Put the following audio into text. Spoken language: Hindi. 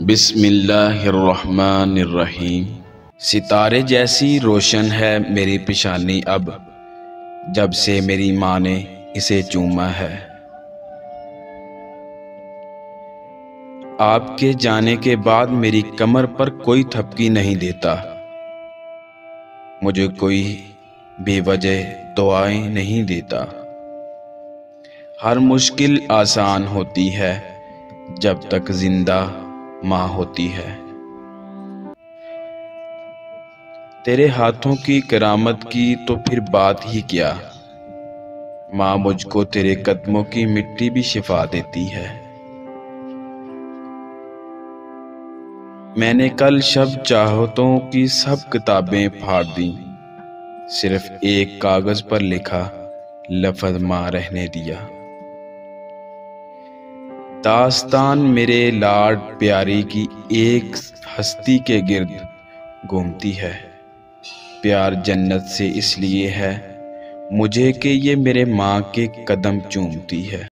बिस्मिल्लाहिर्रहमानिर्रहीम। सितारे जैसी रोशन है मेरी पेशानी अब, जब से मेरी माँ ने इसे चूमा है। आपके जाने के बाद मेरी कमर पर कोई थपकी नहीं देता। मुझे कोई बेवजह दुआएँ नहीं देता। हर मुश्किल आसान होती है, जब तक ज़िंदा माँ होती है। तेरे हाथों की करामत की तो फिर बात ही क्या? माँ मुझको तेरे कदमों की मिट्टी भी शिफा देती है। मैंने कल शब चाहतों की सब किताबें फाड़ दी। सिर्फ़ एक कागज़ पर लिखा लफज माँ रहने दिया। दास्तान मेरे लाड प्यारी की एक हस्ती के गिर्द घूमती है। प्यार जन्नत से इसलिए है, मुझे कि ये मेरे माँ के कदम चूमती है।